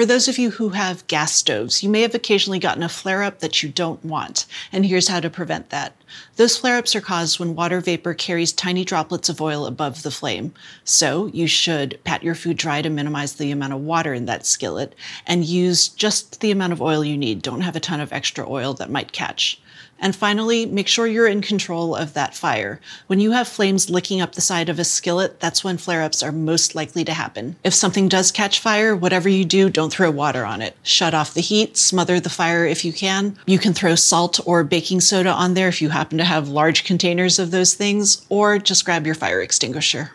For those of you who have gas stoves, you may have occasionally gotten a flare up that you don't want, and here's how to prevent that. Those flare ups are caused when water vapor carries tiny droplets of oil above the flame. So you should pat your food dry to minimize the amount of water in that skillet and use just the amount of oil you need. Don't have a ton of extra oil that might catch. And finally, make sure you're in control of that fire. When you have flames licking up the side of a skillet, that's when flare ups are most likely to happen. If something does catch fire, whatever you do, don't throw water on it. Shut off the heat, smother the fire if you can. You can throw salt or baking soda on there if you happen to have large containers of those things, or just grab your fire extinguisher.